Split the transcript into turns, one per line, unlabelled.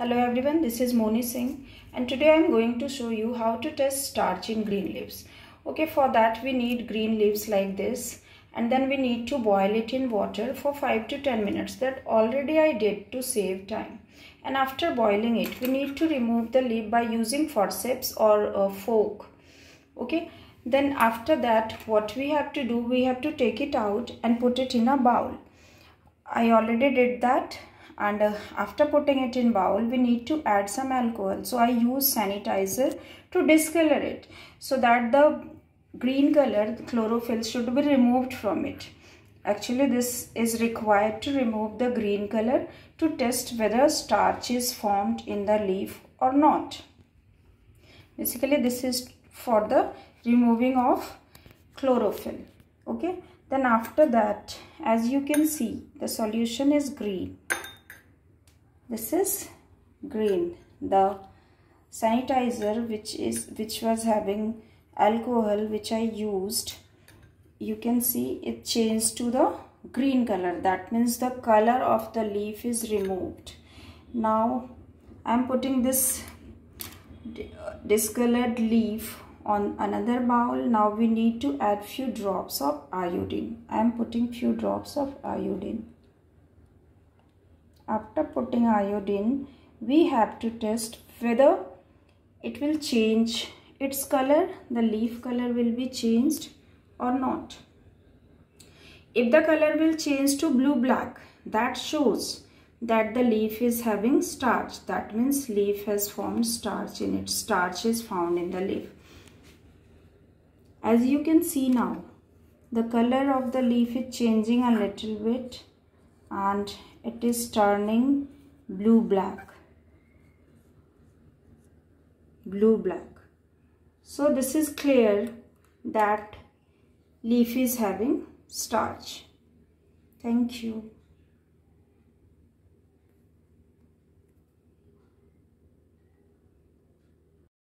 Hello everyone, this is Moni Singh and today I am going to show you how to test starch in green leaves. Okay, for that we need green leaves like this and then we need to boil it in water for 5 to 10 minutes. That already I did to save time. And after boiling it, we need to remove the leaf by using forceps or a fork. Okay, then after that what we have to do, we have to take it out and put it in a bowl. I already did that and uh, after putting it in bowl we need to add some alcohol. So I use sanitizer to discolor it so that the green color the chlorophyll should be removed from it. Actually this is required to remove the green color to test whether starch is formed in the leaf or not. Basically this is for the removing of chlorophyll. Okay? Then after that as you can see the solution is green this is green. The sanitizer which is which was having alcohol which I used you can see it changed to the green color. That means the color of the leaf is removed. Now I'm putting this discolored leaf on another bowl. Now we need to add few drops of iodine. I'm putting few drops of iodine after putting iodine we have to test whether it will change its color the leaf color will be changed or not. If the color will change to blue black that shows that the leaf is having starch. That means leaf has formed starch in it. Starch is found in the leaf. As you can see now the color of the leaf is changing a little bit and it is turning blue black. Blue black. So this is clear that leaf is having starch. Thank you